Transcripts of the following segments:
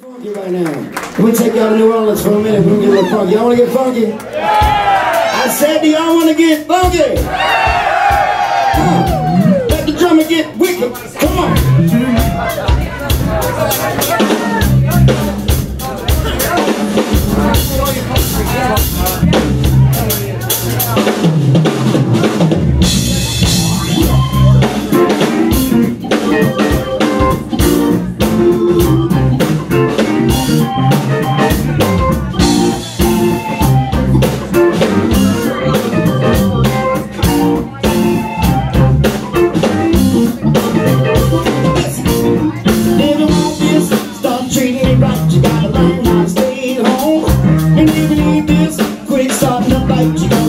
Funky right now. we take y'all to New Orleans for a minute. We gonna get a little funky. Y'all want to get funky? Yeah. I said, do y'all want to get funky? Yeah. Huh. Let the drummer get wicked. Come on. Great starting a fight,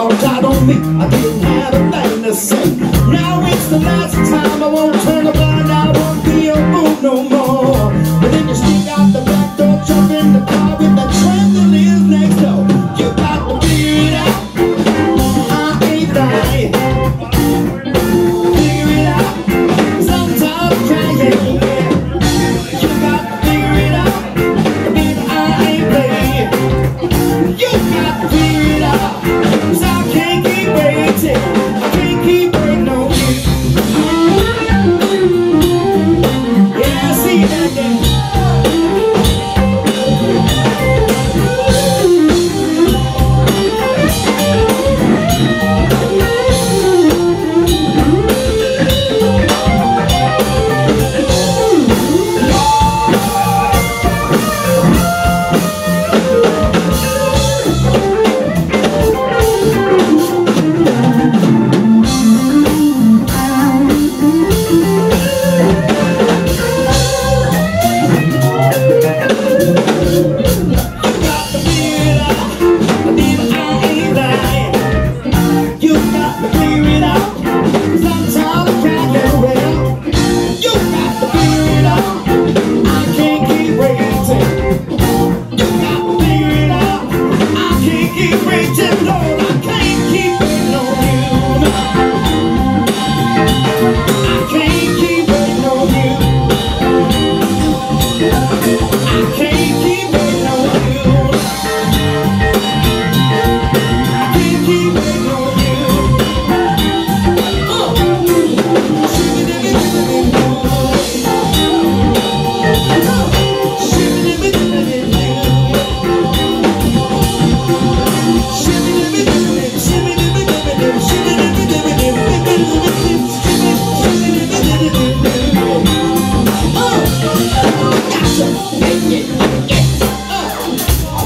all died on me. I didn't have a thing to say. Now it's the last time I won't turn about.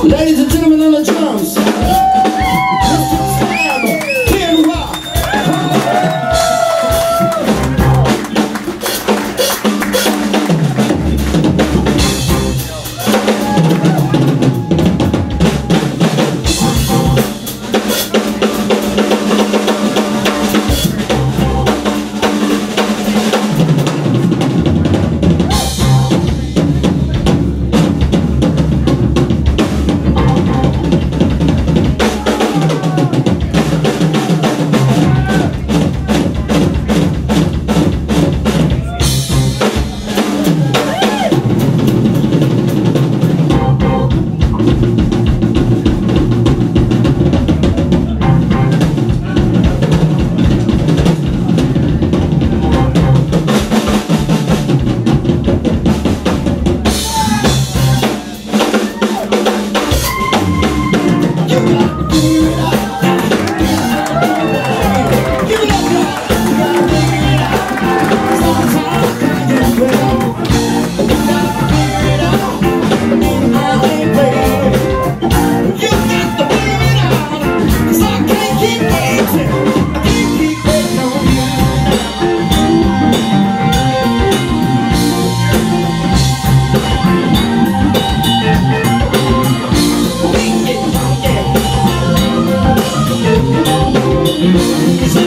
Ladies Cause